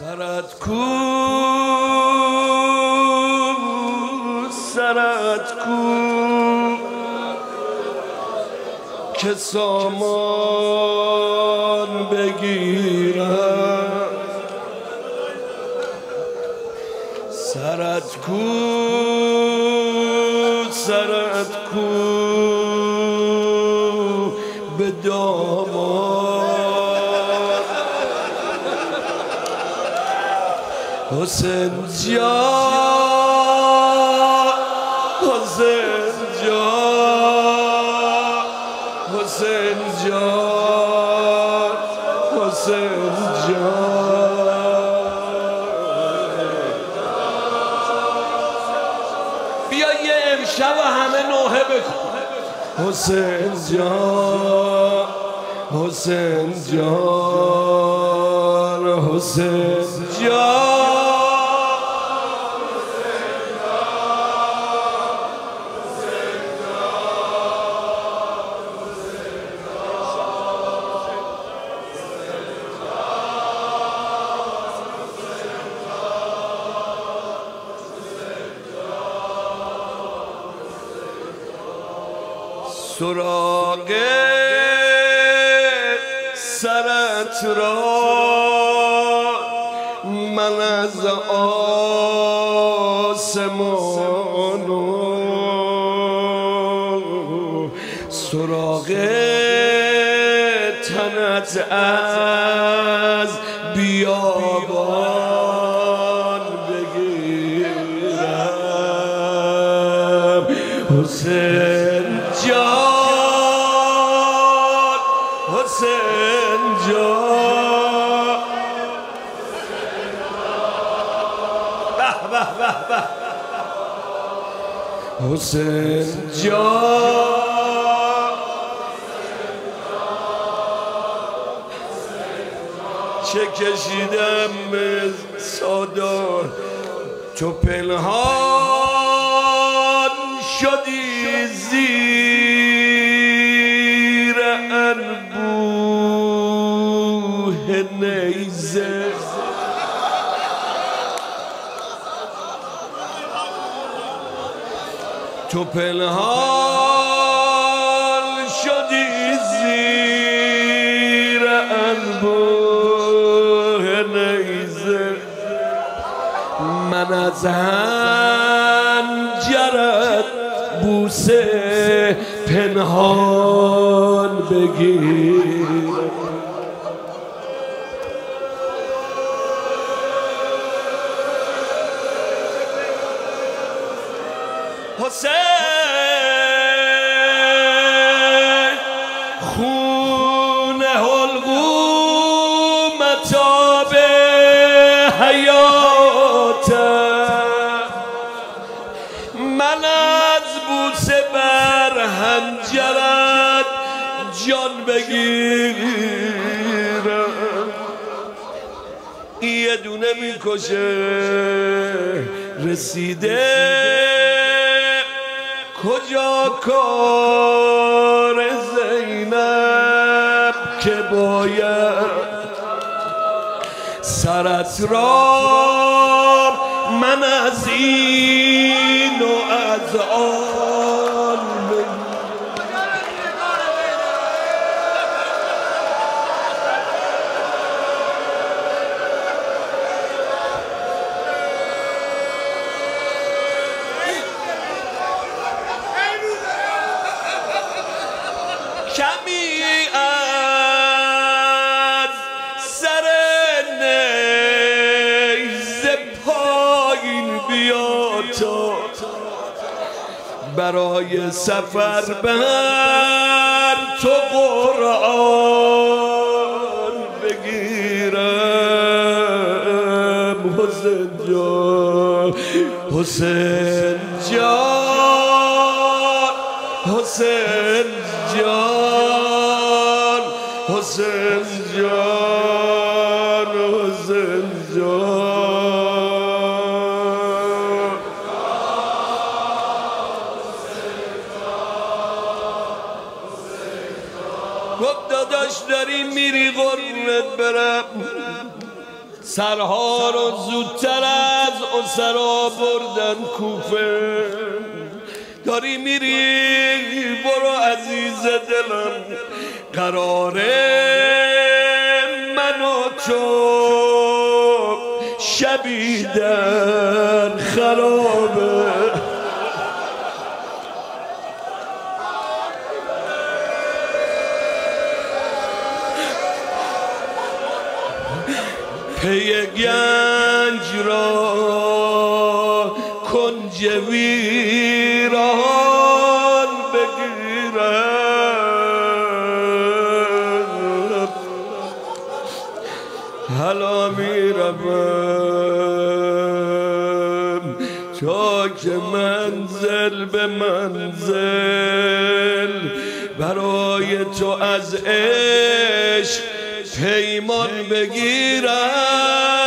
سرت کو سرت کو که سامان بگیرم. سرت کو سرت کو به دامان حسین جان حسین جان حسین جان حسین جان. بیا یه امشب همه نوحه بکن. حسین جان حسین جان حسین جان. سراغ سرت را من از آسمان سراغ تنت از بیابان بگیرم. حسین حسین جان به به به به حسین جان چه کشیدم به سادار تو پنهان نیزه تو پنهان شدی زیر انبوه نیزه. من از هنجرت بوسه پنهان بگیر. حسین. خون حلقوم تاب حیات من از بوسه بر هنجرت جان بگیرم. یه دونه می‌کشه رسیده. کجا کار زینب که باید سرت را من از این برای سفر بر تو قرآن بگیرم. حسین جان. حسین جان. حسین قربونت برم. سرها رو زودتر از اسرا بردن کوفه. داری میری؟ برو عزیز دلم. قراره من و تو شبی در خرابه. پی گنج را کنج ویران بگیرم حالا می‌روم تا که منزل به منزل. برای تو از عشق پیمان بگیرم.